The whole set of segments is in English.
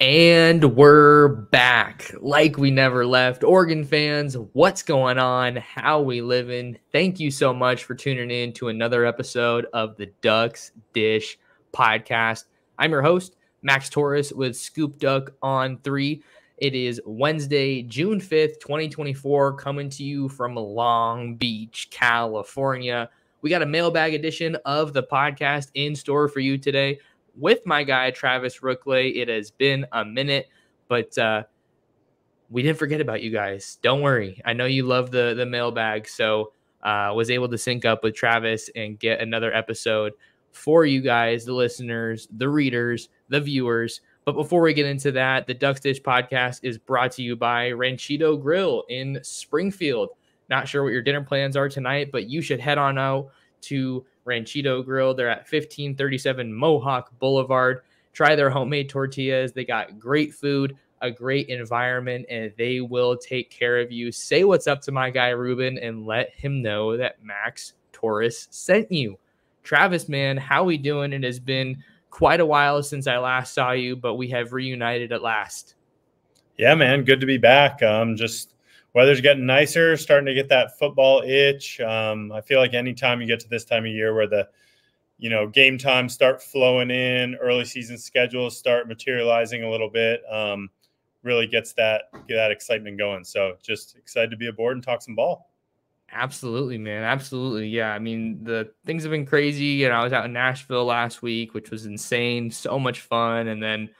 And we're back like we never left. Oregon fans, what's going on? How we living? Thank you so much for tuning in to another episode of the Ducks Dish podcast. I'm your host, Max Torres with Scoop Duck on 3. It is Wednesday, June 5th, 2024, coming to you from Long Beach, California. We got a mailbag edition of the podcast in store for you today with my guy Travis Rooke-Ley. It has been a minute, but uh, we didn't forget about you guys. Don't worry. I know you love the the mailbag, so uh, was able to sync up with Travis and get another episode for you guys, the listeners, the readers, the viewers. But before we get into that, the Ducks Dish podcast is brought to you by Ranchito Grill in Springfield. Not sure what your dinner plans are tonight, but you should head on out to Ranchito Grill. They're at 1537 Mohawk Boulevard. Try their homemade tortillas. They got great food, a great environment, and they will take care of you. Say what's up to my guy Ruben and let him know that Max Torres sent you. Travis, man, how we doing? It has been quite a while since I last saw you, but we have reunited at last. Yeah, man, good to be back. Um, just weather's getting nicer, starting to get that football itch. Um, I feel like anytime you get to this time of year where the you know game times start flowing in, early season schedules start materializing a little bit, um, really gets that get that excitement going. So just excited to be aboard and talk some ball. Absolutely, man. Absolutely. Yeah. I mean, the things have been crazy. And you know, I was out in Nashville last week, which was insane. So much fun. And then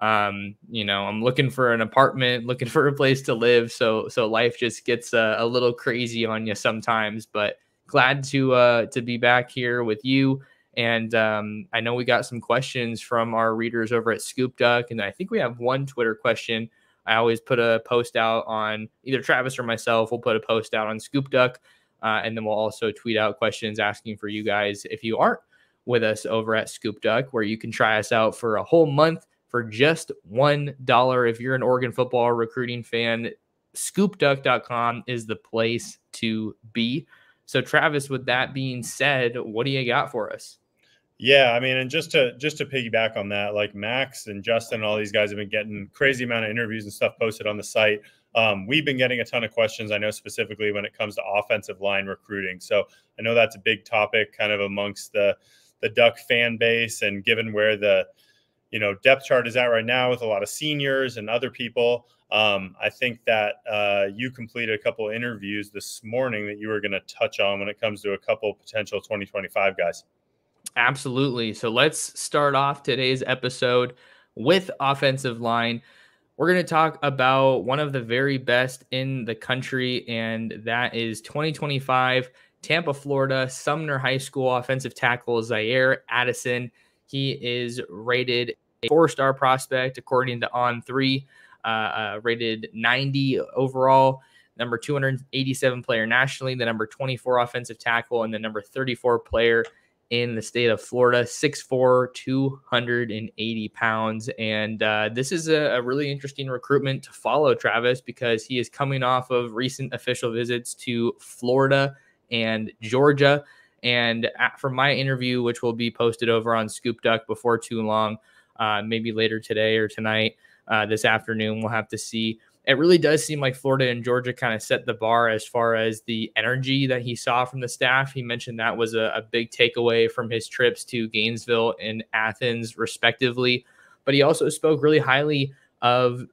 um, you know, I'm looking for an apartment, looking for a place to live. So so life just gets uh, a little crazy on you sometimes. But glad to uh, to be back here with you. And um, I know we got some questions from our readers over at Scoop Duck, and I think we have one Twitter question. I always put a post out on either Travis or myself. We'll put a post out on Scoop Duck, uh, and then we'll also tweet out questions asking for you guys if you aren't with us over at Scoop Duck, where you can try us out for a whole month for just $1. If you're an Oregon football recruiting fan, scoopduck.com is the place to be. So Travis, with that being said, what do you got for us? Yeah, I mean, and just to just to piggyback on that, like Max and Justin and all these guys have been getting crazy amount of interviews and stuff posted on the site. Um, we've been getting a ton of questions. I know specifically when it comes to offensive line recruiting. So I know that's a big topic, kind of amongst the the Duck fan base, and given where the you know depth chart is at right now with a lot of seniors and other people. Um, I think that uh, you completed a couple interviews this morning that you were going to touch on when it comes to a couple potential 2025 guys. Absolutely. So let's start off today's episode with offensive line. We're going to talk about one of the very best in the country, and that is 2025 Tampa, Florida, Sumner High School offensive tackle Zaire Addison. He is rated a four star prospect according to On3, uh, uh, rated 90 overall, number 287 player nationally, the number 24 offensive tackle, and the number 34 player in the state of Florida, 6'4, 280 pounds. And uh, this is a, a, really interesting recruitment to follow Travis because he is coming off of recent official visits to Florida and Georgia. And from my interview, which will be posted over on Scoop Duck before too long, uh, maybe later today or tonight, uh, this afternoon, we'll have to see. It really does seem like Florida and Georgia kind of set the bar as far as the energy that he saw from the staff. He mentioned that was a, a big takeaway from his trips to Gainesville and Athens, respectively. But he also spoke really highly of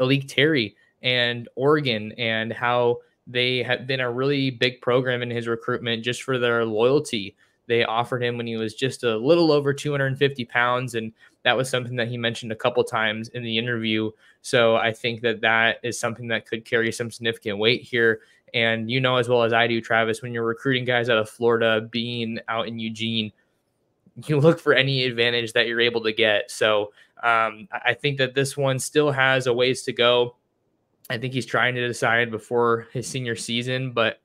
A'lique Terry and Oregon and how they have been a really big program in his recruitment just for their loyalty. They offered him when he was just a little over 250 pounds, and that was something that he mentioned a couple times in the interview. So I think that that is something that could carry some significant weight here. And you know as well as I do, Travis, when you're recruiting guys out of Florida, being out in Eugene, you look for any advantage that you're able to get. So um, I think that this one still has a ways to go. I think he's trying to decide before his senior season. But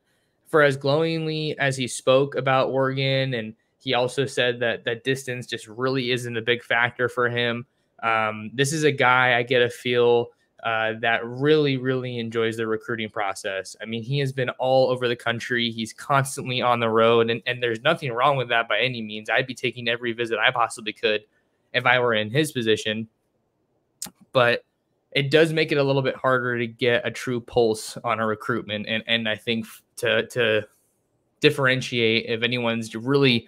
for as glowingly as he spoke about Oregon, and he also said that that distance just really isn't a big factor for him. Um, this is a guy I get a feel uh, that really, really enjoys the recruiting process. I mean, he has been all over the country. He's constantly on the road, and, and there's nothing wrong with that by any means. I'd be taking every visit I possibly could if I were in his position. but it does make it a little bit harder to get a true pulse on a recruitment. And and I think to to differentiate if anyone's really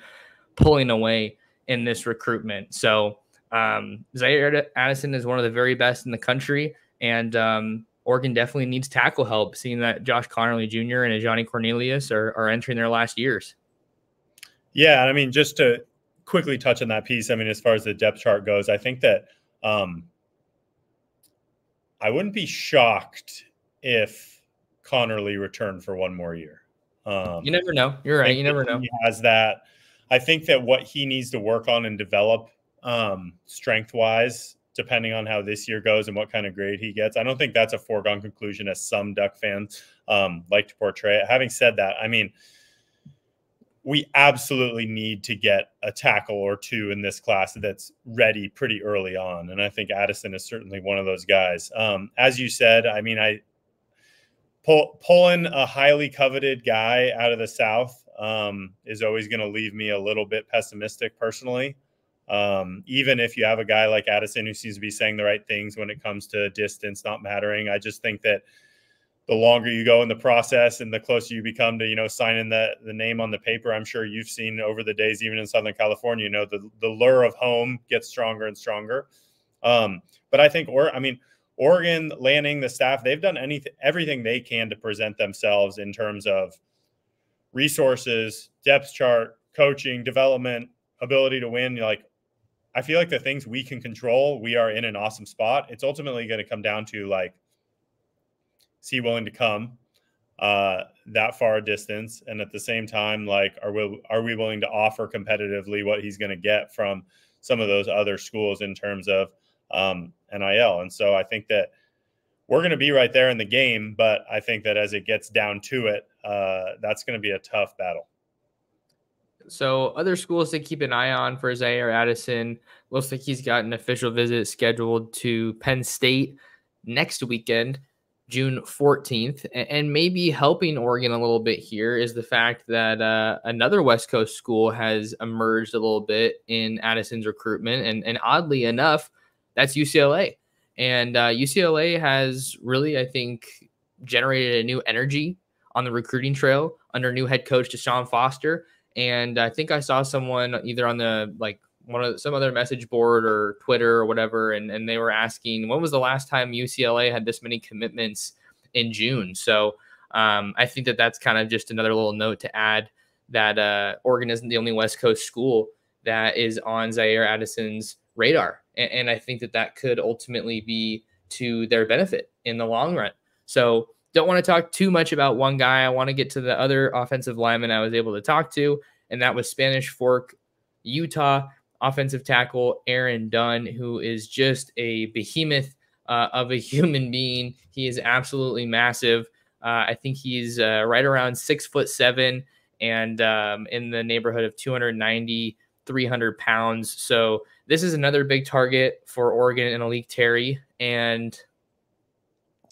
pulling away in this recruitment. So um, Zaire Addison is one of the very best in the country, and um, Oregon definitely needs tackle help, seeing that Josh Conerly Jr. and Ajani Cornelius are, are entering their last years. Yeah, I mean, just to quickly touch on that piece, I mean, as far as the depth chart goes, I think that um, I wouldn't be shocked if Conerly returned for one more year. Um, you never know. You're right. You never know. He has that. I think that what he needs to work on and develop um, strength wise, depending on how this year goes and what kind of grade he gets, I don't think that's a foregone conclusion as some Duck fans um, like to portray it. Having said that, I mean, we absolutely need to get a tackle or two in this class that's ready pretty early on. And I think Addison is certainly one of those guys. Um, as you said, I mean, I pull, pulling a highly coveted guy out of the South um, is always going to leave me a little bit pessimistic personally. Um, even if you have a guy like Addison who seems to be saying the right things when it comes to distance not mattering, I just think that the longer you go in the process and the closer you become to you know signing the the name on the paper i'm sure you've seen over the days even in southern california you know the the lure of home gets stronger and stronger. Um, but i think or i mean oregon landing the staff they've done anything everything they can to present themselves in terms of resources depth chart coaching development ability to win. Like i feel like the things we can control we are in an awesome spot. It's ultimately going to come down to like is he willing to come uh, that far a distance? And at the same time, like, are we are we willing to offer competitively what he's going to get from some of those other schools in terms of um, NIL? And so I think that we're going to be right there in the game, but I think that as it gets down to it, uh, that's going to be a tough battle. So other schools to keep an eye on for Zaire Addison. Looks like he's got an official visit scheduled to Penn State next weekend. June 14th. And maybe helping Oregon a little bit here is the fact that uh, another West Coast school has emerged a little bit in Addison's recruitment. And, and oddly enough, that's UCLA. And uh, UCLA has really, I think, generated a new energy on the recruiting trail under new head coach Deshaun Foster. And I think I saw someone either on the like one of some other message board or Twitter or whatever, and, and they were asking when was the last time UCLA had this many commitments in June. So um, I think that that's kind of just another little note to add that uh, Oregon isn't the only West Coast school that is on Zaire Addison's radar, and, and I think that that could ultimately be to their benefit in the long run. So don't want to talk too much about one guy. I want to get to the other offensive lineman I was able to talk to, and that was Spanish Fork, Utah offensive tackle Aaron Dunn, who is just a behemoth uh, of a human being. He is absolutely massive. Uh, I think he's uh, right around six foot seven and um, in the neighborhood of 290, 300 pounds. So this is another big target for Oregon and A'lique Terry. And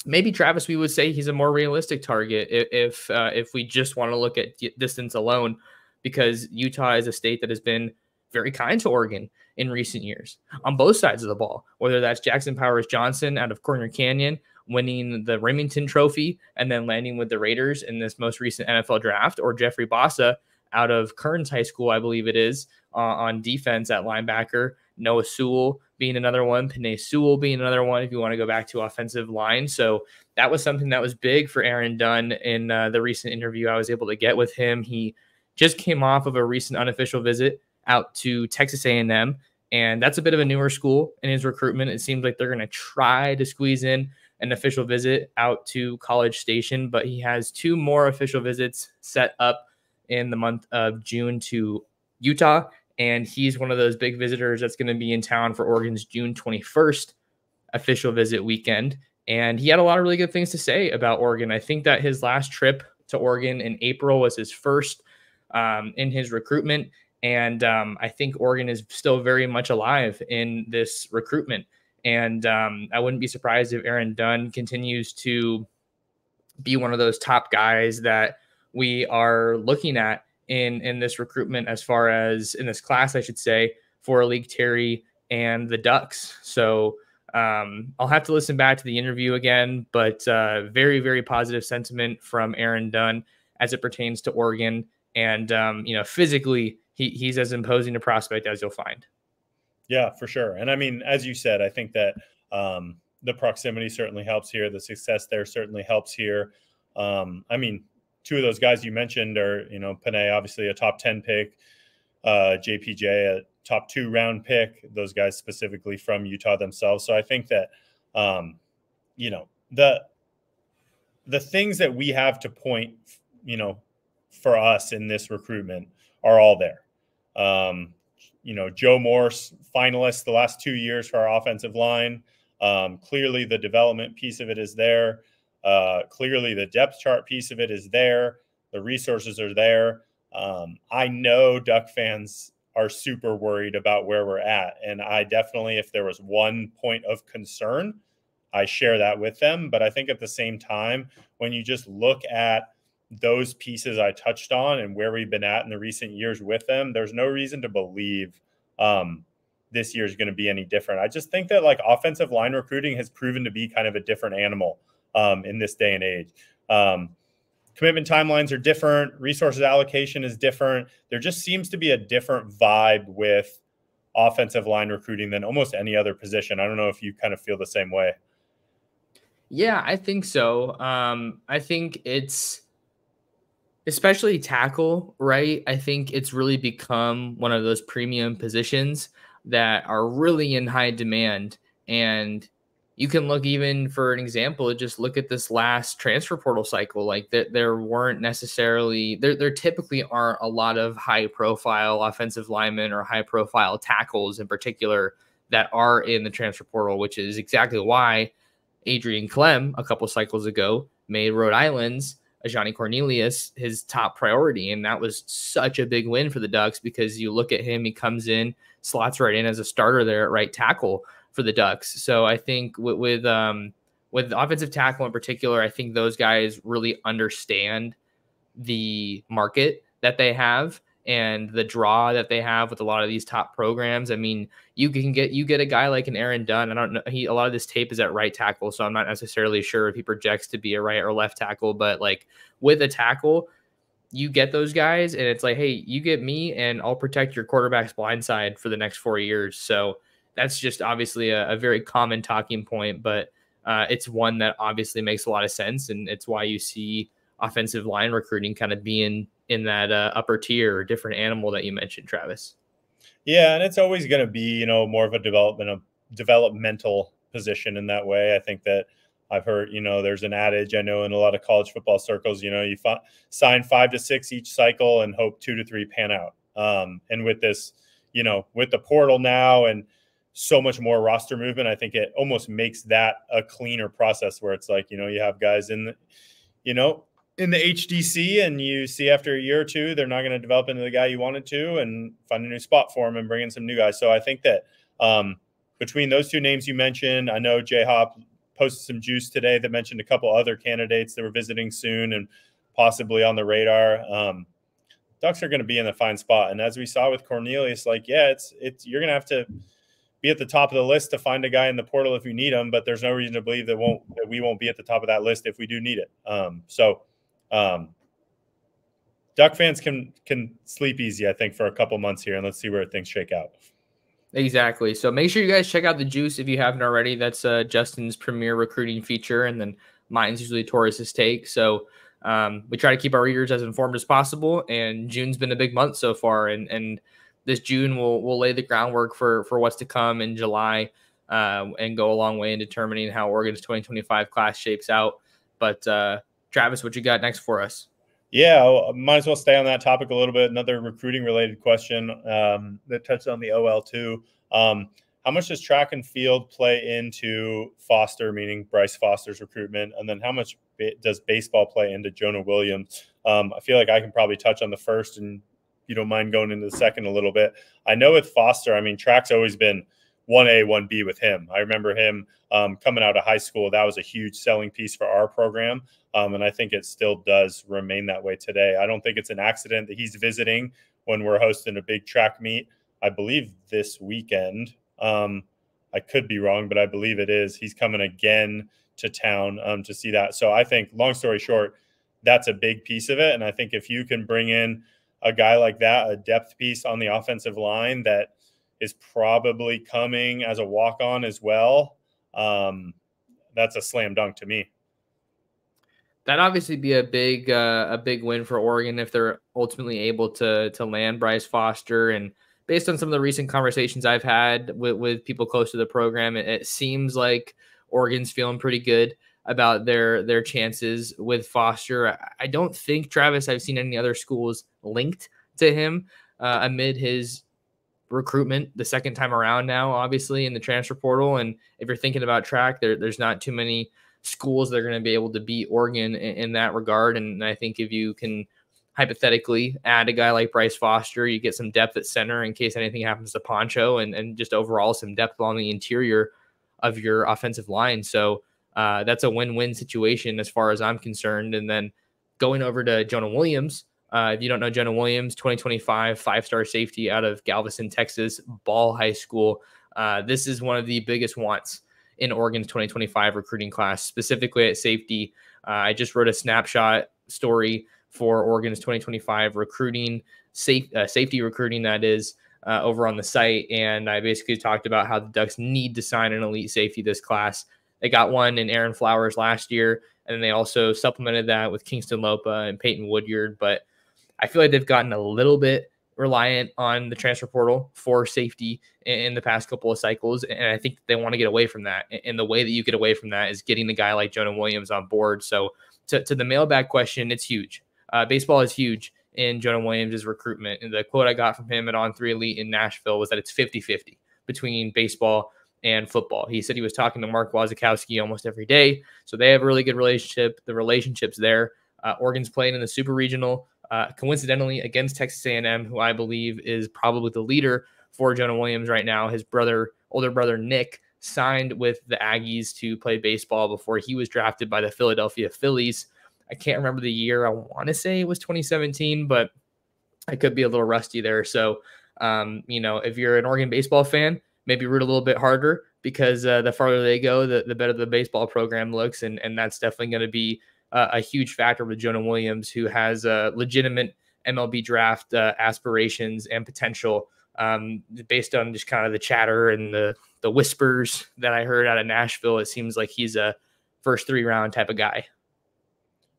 maybe Travis, we would say he's a more realistic target if if, uh, if we just want to look at distance alone, because Utah is a state that has been very kind to Oregon in recent years on both sides of the ball, whether that's Jackson Powers Johnson out of Corner Canyon winning the Remington Trophy and then landing with the Raiders in this most recent NFL draft, or Jeffrey Bassa out of Kearns High School, I believe it is, uh, on defense at linebacker. Noah Sewell being another one, Penei Sewell being another one, if you want to go back to offensive line. So that was something that was big for Aaron Dunn in uh, the recent interview I was able to get with him. He just came off of a recent unofficial visit out to Texas A&M, and that's a bit of a newer school in his recruitment. It seems like they're going to try to squeeze in an official visit out to College Station, but he has two more official visits set up in the month of June to Utah, and he's one of those big visitors that's going to be in town for Oregon's June 21st official visit weekend. And he had a lot of really good things to say about Oregon. I think that his last trip to Oregon in April was his first um, in his recruitment. And um, I think Oregon is still very much alive in this recruitment. And um, I wouldn't be surprised if Aaron Dunn continues to be one of those top guys that we are looking at in in this recruitment as far as in this class, I should say, for A'lique Terry and the Ducks. So um, I'll have to listen back to the interview again, but uh, very, very positive sentiment from Aaron Dunn as it pertains to Oregon. And, um, you know, physically, he, he's as imposing a prospect as you'll find. Yeah, for sure. And I mean, as you said, I think that um, the proximity certainly helps here. The success there certainly helps here. Um, I mean, two of those guys you mentioned are, you know, Penei, obviously a top 10 pick, uh, JPJ, a top two round pick, those guys specifically from Utah themselves. So I think that, um, you know, the, the things that we have to point, you know, for us in this recruitment are all there. Um, you know, Joe Moore, finalist the last two years for our offensive line. Um, clearly, the development piece of it is there. Uh, clearly, the depth chart piece of it is there. The resources are there. Um, I know Duck fans are super worried about where we're at. And I definitely, if there was one point of concern, I share that with them. But I think at the same time, when you just look at those pieces I touched on and where we've been at in the recent years with them, there's no reason to believe um, this year is going to be any different. I just think that like offensive line recruiting has proven to be kind of a different animal um, in this day and age. Um, commitment timelines are different, resources allocation is different. There just seems to be a different vibe with offensive line recruiting than almost any other position. I don't know if you kind of feel the same way. Yeah, I think so. Um, I think it's especially tackle, right? I think it's really become one of those premium positions that are really in high demand. And you can look even for an example, just look at this last transfer portal cycle. Like that there weren't necessarily there there typically aren't a lot of high profile offensive linemen or high profile tackles in particular that are in the transfer portal, which is exactly why Adrian Klemm a couple cycles ago made Rhode Island's Ajani Cornelius his top priority. And that was such a big win for the Ducks because you look at him, he comes in, slots right in as a starter there at right tackle for the Ducks. So I think with, with um with offensive tackle in particular, I think those guys really understand the market that they have and the draw that they have with a lot of these top programs. I mean, you can get you get a guy like an Aaron Dunn. I don't know. He a lot of this tape is at right tackle, so I'm not necessarily sure if he projects to be a right or left tackle. But like with a tackle, you get those guys, and it's like, hey, you get me, and I'll protect your quarterback's blind side for the next four years. So that's just obviously a, a very common talking point, but uh, it's one that obviously makes a lot of sense, and it's why you see offensive line recruiting kind of being in that uh, upper tier or different animal that you mentioned, Travis. Yeah, and it's always going to be you know more of a development of developmental position in that way. I think that I've heard you know there's an adage I know in a lot of college football circles you know you fi- sign five to six each cycle and hope two to three pan out. Um, and with this you know with the portal now and so much more roster movement, I think it almost makes that a cleaner process where it's like you know you have guys in the you know in the HDC and you see after a year or two they're not going to develop into the guy you wanted to and find a new spot for him and bring in some new guys. So I think that um, between those two names you mentioned, I know J Hop posted some juice today that mentioned a couple other candidates that were visiting soon and possibly on the radar. Um, Ducks are going to be in a fine spot, and as we saw with Cornelius, like yeah, it's it's you're going to have to be at the top of the list to find a guy in the portal if you need him, but there's no reason to believe that won't that we won't be at the top of that list if we do need it. Um, so um, Duck fans can can sleep easy, I think, for a couple months here, and let's see where things shake out. Exactly. So make sure you guys check out the Juice if you haven't already. That's uh, Justin's premier recruiting feature, and then mine's usually Torres's take. So um, we try to keep our readers as informed as possible. And June's been a big month so far, and and this June will will lay the groundwork for for what's to come in July, uh, and go a long way in determining how Oregon's 2025 class shapes out. But uh, Travis, what you got next for us? Yeah, might as well stay on that topic a little bit. Another recruiting related question um, that touched on the OL too. Um, how much does track and field play into Foster, meaning Bryce Foster's recruitment, and then how much does baseball play into Jonah Williams? Um, I feel like I can probably touch on the first, and you don't mind going into the second a little bit. I know with Foster, I mean, track's always been 1A, 1B with him. I remember him um, coming out of high school. That was a huge selling piece for our program. Um, and I think it still does remain that way today. I don't think it's an accident that he's visiting when we're hosting a big track meet, I believe this weekend. Um, I could be wrong, but I believe it is. He's coming again to town um, to see that. So I think, long story short, that's a big piece of it. And I think if you can bring in a guy like that, a depth piece on the offensive line that is probably coming as a walk on as well, um, that's a slam dunk to me. That'd obviously be a big uh, a big win for Oregon if they're ultimately able to to land Bryce Foster and based on some of the recent conversations I've had with, with people close to the program, it, it seems like Oregon's feeling pretty good about their their chances with Foster. I don't think Travis. I've seen any other schools linked to him uh, amid his recruitment the second time around now, obviously in the transfer portal. And if you're thinking about track, there, there's not too many schools that are going to be able to beat Oregon in, in, that regard. And I think if you can hypothetically add a guy like Bryce Foster, you get some depth at center in case anything happens to Poncho and, and just overall some depth along the interior of your offensive line. So uh, that's a win-win situation as far as I'm concerned. And then going over to Jonah Williams, uh, if you don't know Jonah Williams, 2025 five-star safety out of Galveston, Texas, Ball High School. Uh, this is one of the biggest wants in Oregon's 2025 recruiting class, specifically at safety. Uh, I just wrote a snapshot story for Oregon's 2025 recruiting, safe, uh, safety recruiting, that is, uh, over on the site. And I basically talked about how the Ducks need to sign an elite safety this class. They got one in Aaron Flowers last year, and they also supplemented that with Kingston Lopa and Peyton Woodyard. But I feel like they've gotten a little bit reliant on the transfer portal for safety in the past couple of cycles. And I think they want to get away from that. And the way that you get away from that is getting the guy like Jonah Williams on board. So to, to the mailbag question, it's huge. Uh, baseball is huge in Jonah Williams' recruitment. And the quote I got from him at On 3 Elite in Nashville was that it's 50 50 between baseball and football. He said he was talking to Mark Wasikowski almost every day. So they have a really good relationship. The relationship's there. Uh, Oregon's playing in the super regional, uh, coincidentally against Texas A&M, who I believe is probably the leader for Jonah Williams right now. His brother, older brother Nick, signed with the Aggies to play baseball before he was drafted by the Philadelphia Phillies. I can't remember the year. I want to say it was 2017, but I could be a little rusty there. So, um, you know, if you're an Oregon baseball fan, maybe root a little bit harder because uh, the farther they go, the, the better the baseball program looks. And, and that's definitely going to be uh, a huge factor with Jonah Williams, who has uh, legitimate MLB draft uh, aspirations and potential um, based on just kind of the chatter and the, the whispers that I heard out of Nashville. It seems like he's a first three round type of guy.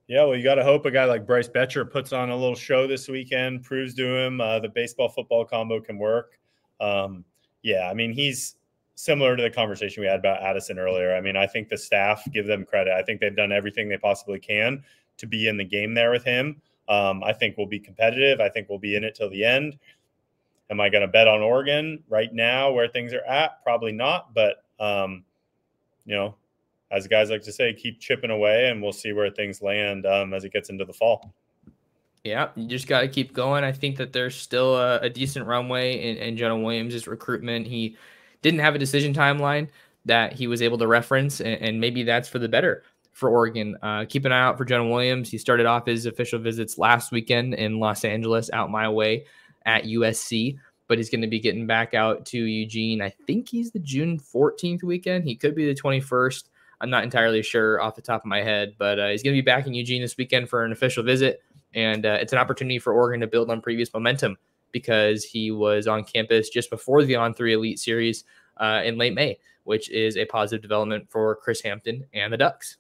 Yeah, well, you got to hope a guy like Bryce Boettcher puts on a little show this weekend, proves to him uh, the baseball football combo can work. Um, yeah, I mean, he's similar to the conversation we had about Addison earlier. I mean, I think the staff give them credit. I think they've done everything they possibly can to be in the game there with him. Um, I think we'll be competitive. I think we'll be in it till the end. Am I going to bet on Oregon right now where things are at? Probably not. But, um, you know, as guys like to say, keep chipping away, and we'll see where things land um, as it gets into the fall. Yeah, you just got to keep going. I think that there's still a, a decent runway in, in Jonah Williams' recruitment. He didn't have a decision timeline that he was able to reference, and, and maybe that's for the better for Oregon. Uh, keep an eye out for Jonah Williams. He started off his official visits last weekend in Los Angeles, out my way at USC, but he's going to be getting back out to Eugene. I think he's the June 14th weekend. He could be the 21st. I'm not entirely sure off the top of my head, but uh, he's going to be back in Eugene this weekend for an official visit. And uh, it's an opportunity for Oregon to build on previous momentum because he was on campus just before the On 3 Elite Series uh, in late May, which is a positive development for Chris Hampton and the Ducks.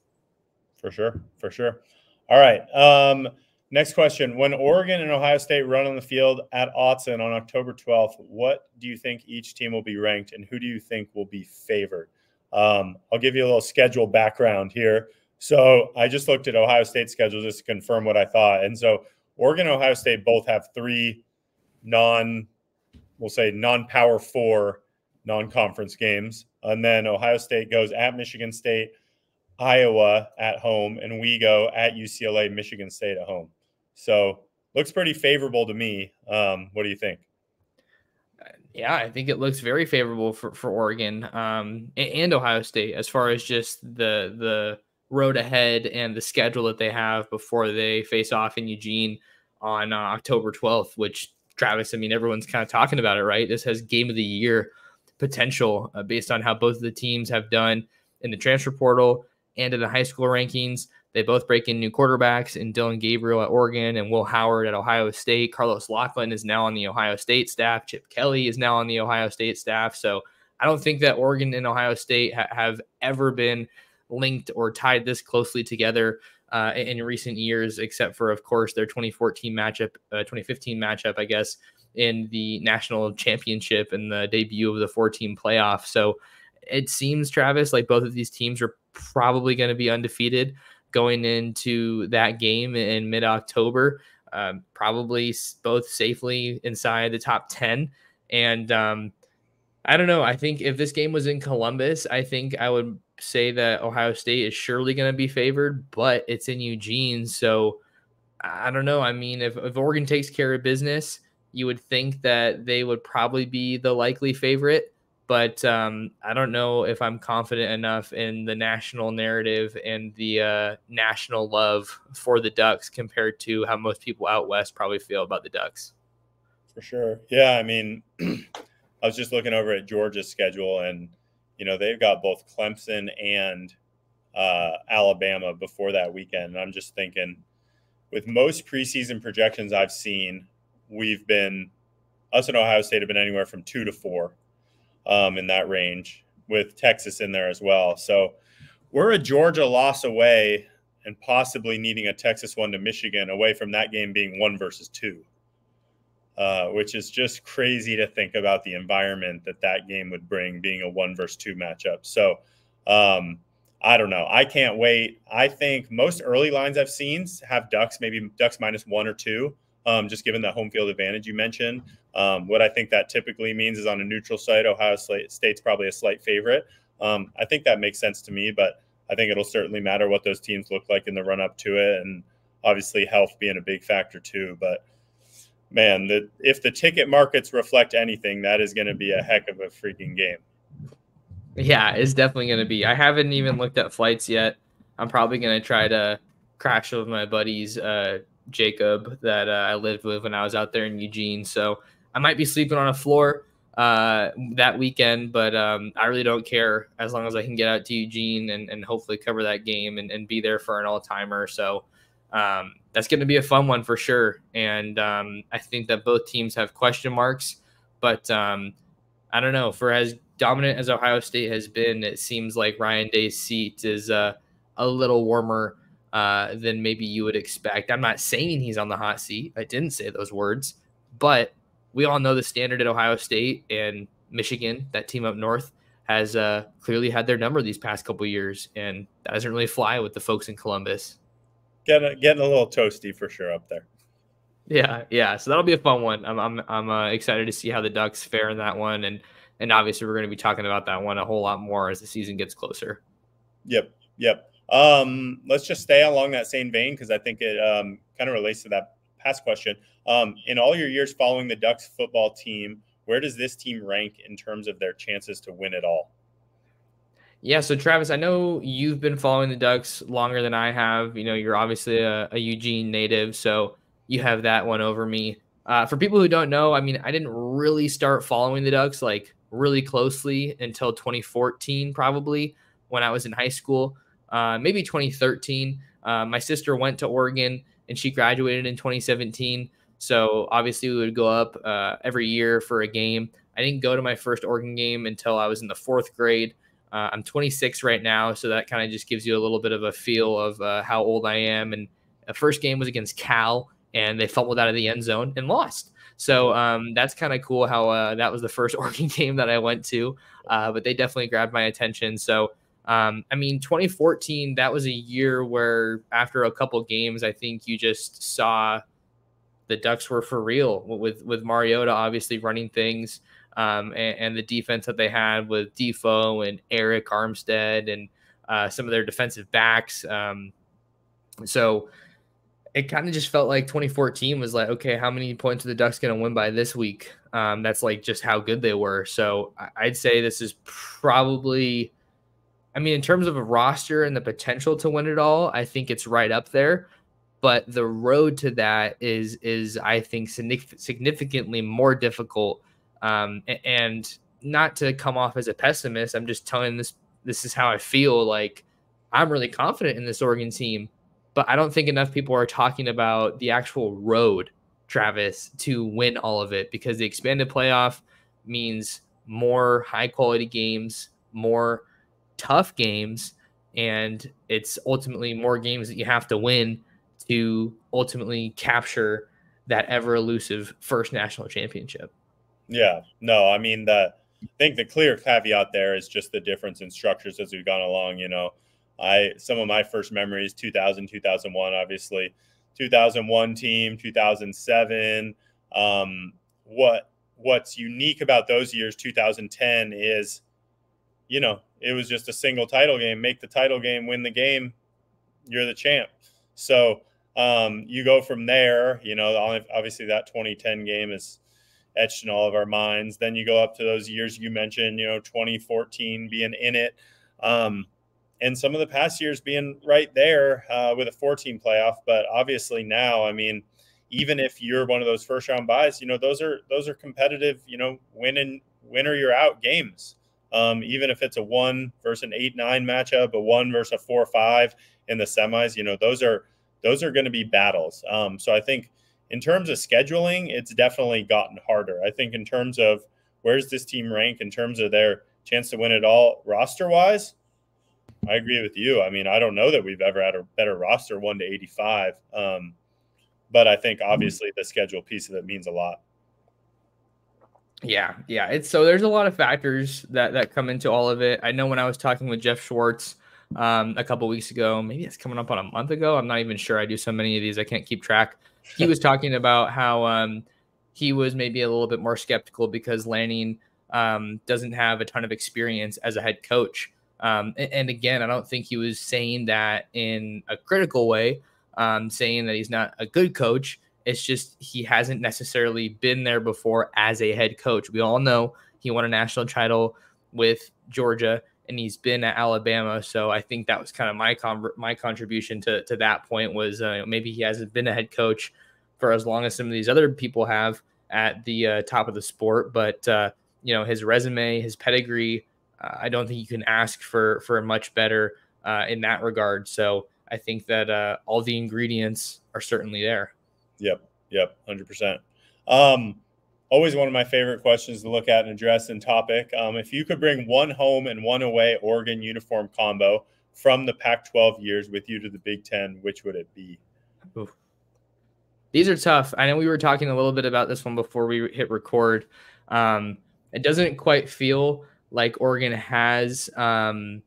For sure. For sure. All right. Um, next question. When Oregon and Ohio State run on the field at Autzen on October 12th, what do you think each team will be ranked and who do you think will be favored? Um, I'll give you a little schedule background here. So I just looked at Ohio State's schedule just to confirm what I thought. And so Oregon and Ohio State both have three non, we'll say non power four non conference games. And then Ohio State goes at Michigan State, Iowa at home, and we go at UCLA, Michigan State at home. So looks pretty favorable to me. Um, what do you think? Yeah, I think it looks very favorable for, for Oregon um, and Ohio State as far as just the the road ahead and the schedule that they have before they face off in Eugene on uh, October 12th, which Travis, I mean, everyone's kind of talking about it, right? This has game of the year potential uh, based on how both of the teams have done in the transfer portal and in the high school rankings. They both break in new quarterbacks in Dillon Gabriel at Oregon and Will Howard at Ohio State. Carlos Locklyn is now on the Ohio State staff. Chip Kelly is now on the Ohio State staff. So I don't think that Oregon and Ohio State ha- have ever been linked or tied this closely together uh, in recent years, except for, of course, their 2014 matchup, uh, 2015 matchup, I guess, in the national championship and the debut of the four team playoff. So it seems, Travis, like both of these teams are probably going to be undefeated going into that game in mid October. Um, probably both safely inside the top 10. And um, I don't know. I think if this game was in Columbus, I think I would say that Ohio State is surely going to be favored, but it's in Eugene. So I don't know. I mean, if, if Oregon takes care of business, you would think that they would probably be the likely favorite but um, I don't know if I'm confident enough in the national narrative and the uh, national love for the Ducks compared to how most people out west probably feel about the Ducks. For sure. Yeah. I mean, I was just looking over at Georgia's schedule, and, you know, they've got both Clemson and uh, Alabama before that weekend. And I'm just thinking, with most preseason projections I've seen, we've been, us and Ohio State have been anywhere from two to four um, in that range with Texas in there as well. So we're a Georgia loss away and possibly needing a Texas one to Michigan away from that game being one versus two, uh, which is just crazy to think about the environment that that game would bring being a one versus two matchup. So um, I don't know. I can't wait. I think most early lines I've seen have Ducks, maybe Ducks minus one or two um, just given the home field advantage you mentioned. Um, what I think that typically means is on a neutral site, Ohio State's probably a slight favorite. Um, I think that makes sense to me, but I think it'll certainly matter what those teams look like in the run up to it, and obviously health being a big factor too. But man, if the ticket markets reflect anything, that is going to be a heck of a freaking game. Yeah, it's definitely going to be. I haven't even looked at flights yet. I'm probably going to try to crash with my buddies uh, Jacob that uh, I lived with when I was out there in Eugene. So I might be sleeping on a floor uh, that weekend, but um, I really don't care as long as I can get out to Eugene and, and hopefully cover that game and, and be there for an all timer. So um, that's going to be a fun one for sure. And um, I think that both teams have question marks, but um, I don't know. For as dominant as Ohio State has been, it seems like Ryan Day's seat is uh, a little warmer uh, than maybe you would expect. I'm not saying he's on the hot seat. I didn't say those words, but we all know the standard at Ohio State and Michigan, that team up north, has uh, clearly had their number these past couple years, and that doesn't really fly with the folks in Columbus. Getting getting a little toasty for sure up there. Yeah, yeah. So that'll be a fun one. I'm I'm I'm uh, excited to see how the Ducks fare in that one, and and obviously we're going to be talking about that one a whole lot more as the season gets closer. Yep, yep. Um, let's just stay along that same vein because I think it um, kind of relates to that past question. Um, in all your years following the Ducks football team, where does this team rank in terms of their chances to win it all? Yeah, so Travis, I know you've been following the Ducks longer than I have. You know, you're obviously a, a Eugene native, so you have that one over me. Uh, for people who don't know, I mean, I didn't really start following the Ducks like really closely until 2014, probably when I was in high school uh, maybe 2013. Uh, my sister went to Oregon and she graduated in 2017. So obviously, we would go up uh, every year for a game. I didn't go to my first Oregon game until I was in the fourth grade. Uh, I'm 26 right now, so that kind of just gives you a little bit of a feel of uh, how old I am. And the first game was against Cal, and they fumbled out of the end zone and lost. So um, that's kind of cool how uh, that was the first Oregon game that I went to. Uh, but they definitely grabbed my attention. So um, I mean, 2014, that was a year where after a couple games, I think you just saw the Ducks were for real with with Mariota obviously running things, um, and, and, the defense that they had with Defoe and Arik Armstead and uh, some of their defensive backs. Um, so it kind of just felt like 2014 was like, okay, how many points are the Ducks going to win by this week? Um, that's like just how good they were. So I'd say this is probably I mean, in terms of a roster and the potential to win it all, I think it's right up there. But the road to that is is I think significantly more difficult. Um, and not to come off as a pessimist, I'm just telling this this is how I feel. Like I'm really confident in this Oregon team, but I don't think enough people are talking about the actual road, Travis, to win all of it because the expanded playoff means more high quality games, more tough games, and it's ultimately more games that you have to win to ultimately capture that ever elusive first national championship. Yeah, no, I mean the I think the clear caveat there is just the difference in structures as we've gone along. You know, I some of my first memories 2000, 2001, obviously 2001 team, 2007. Um, what what's unique about those years, 2010, is you know it was just a single title game. Make the title game, win the game, you're the champ. So um, you go from there. You know, obviously that 2010 game is etched in all of our minds. Then you go up to those years you mentioned. You know, 2014 being in it. Um, and some of the past years being right there uh, with a 14 playoff. But obviously now, I mean, even if you're one of those first round buys, you know those are those are competitive. You know, win and win or you're out games. Um, even if it's a one versus an eight nine matchup, a one versus a four five in the semis, you know those are those are going to be battles. Um, so I think in terms of scheduling, it's definitely gotten harder. I think in terms of where's this team rank in terms of their chance to win it all roster wise, I agree with you. I mean, I don't know that we've ever had a better roster, one to 85. Um, but I think obviously the schedule piece of it means a lot. Yeah, yeah. It's so there's a lot of factors that that come into all of it. I know when I was talking with Jeff Schwartz um, a couple weeks ago, maybe it's coming up on a month ago. I'm not even sure. I do so many of these, I can't keep track. He was talking about how um, he was maybe a little bit more skeptical because Lanning um, doesn't have a ton of experience as a head coach. Um, and, and, again, I don't think he was saying that in a critical way, um, saying that he's not a good coach. It's just he hasn't necessarily been there before as a head coach. We all know he won a national title with Georgia and he's been at Alabama. So I think that was kind of my con- my contribution to to that point was uh, maybe he hasn't been a head coach for as long as some of these other people have at the uh, top of the sport, but uh, you know his resume, his pedigree, uh, I don't think you can ask for for much better uh, in that regard. So I think that uh, all the ingredients are certainly there. Yep. Yep. Hundred percent. Um, always one of my favorite questions to look at and address in topic. Um, if you could bring one home and one away Oregon uniform combo from the Pac 12 years with you to the Big Ten, which would it be? Oof. These are tough. I know we were talking a little bit about this one before we hit record. Um, it doesn't quite feel like Oregon has um,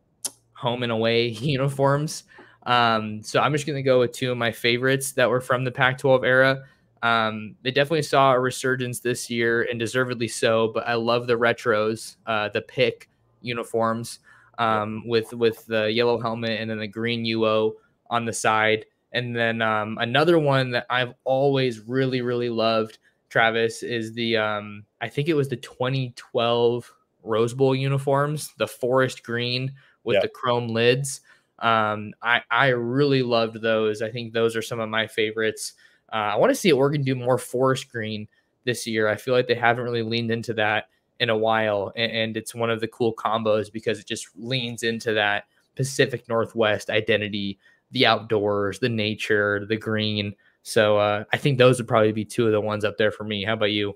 home and away uniforms. Um, so I'm just going to go with two of my favorites that were from the Pac 12 era. Um, they definitely saw a resurgence this year and deservedly so, but I love the retros, uh, the pick uniforms um, with with the yellow helmet and then the green UO on the side. And then um, another one that I've always really, really loved, Travis, is the um, I think it was the 2012 Rose Bowl uniforms, the forest green with the chrome lids. Um, I I really loved those. I think those are some of my favorites. Uh, I want to see Oregon do more forest green this year. I feel like they haven't really leaned into that in a while, and, and it's one of the cool combos because it just leans into that Pacific Northwest identity, the outdoors, the nature, the green. So uh, I think those would probably be two of the ones up there for me. How about you?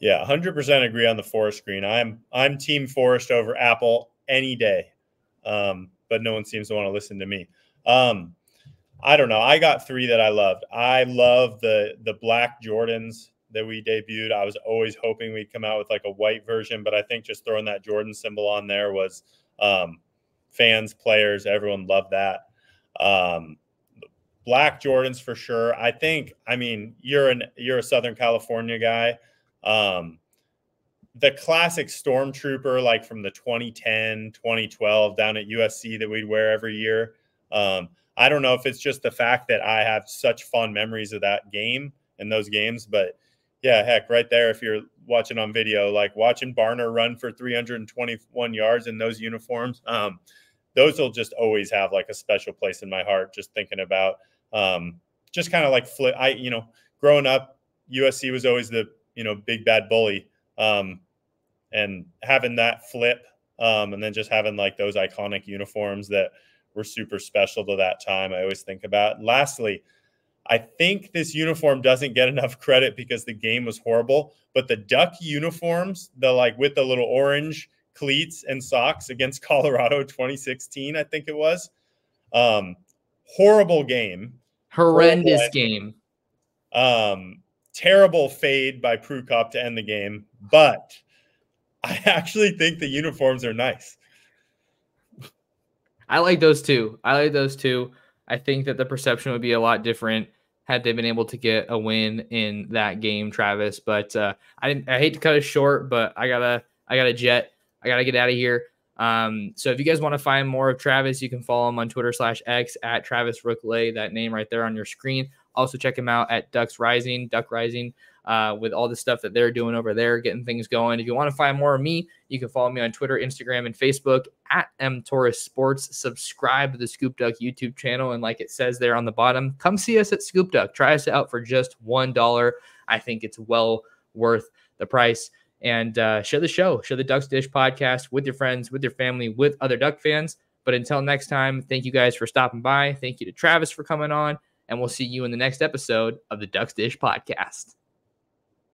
Yeah, hundred percent agree on the forest green. I'm I'm team forest over apple any day, um, but no one seems to want to listen to me. Um, I don't know. I got three that I loved. I love the the black Jordans that we debuted. I was always hoping we'd come out with like a white version, but I think just throwing that Jordan symbol on there was um, fans, players, everyone loved that. Um, black Jordans for sure. I think. I mean, you're an you're a Southern California guy. Um, the classic stormtrooper, like from the 2010, 2012 down at USC that we'd wear every year. Um, I don't know if it's just the fact that I have such fond memories of that game and those games, but yeah, heck, right there, if you're watching on video, like watching Barner run for 321 yards in those uniforms, um, those will just always have like a special place in my heart. Just thinking about, um, just kind of like flip. I, you know, growing up, USC was always the you know big bad bully. Um, and having that flip, um, and then just having like those iconic uniforms that were super special to that time. I always think about. And lastly, I think this uniform doesn't get enough credit because the game was horrible, but the duck uniforms, the like with the little orange cleats and socks against Colorado 2016, I think it was. Um, horrible game. Horrendous horrible game. Um, terrible fade by Prukop to end the game, but I actually think the uniforms are nice. I like those two. I like those two. I think that the perception would be a lot different had they been able to get a win in that game, Travis. But uh, I I hate to cut it short, but I gotta I gotta jet. I gotta get out of here. Um, so if you guys want to find more of Travis, you can follow him on Twitter slash X at Travis Rooke-Ley, that name right there on your screen. Also check him out at Ducks Rising, Duck Rising uh, with all the stuff that they're doing over there, getting things going. If you want to find more of me, you can follow me on Twitter, Instagram, and Facebook at M Sports. Subscribe to the ScoopDuck YouTube channel. And like it says there on the bottom, come see us at ScoopDuck. Try us out for just $1. I think it's well worth the price. And uh, share the show, share the Ducks Dish podcast with your friends, with your family, with other Duck fans. But until next time, thank you guys for stopping by. Thank you to Travis for coming on. And we'll see you in the next episode of the Ducks Dish podcast.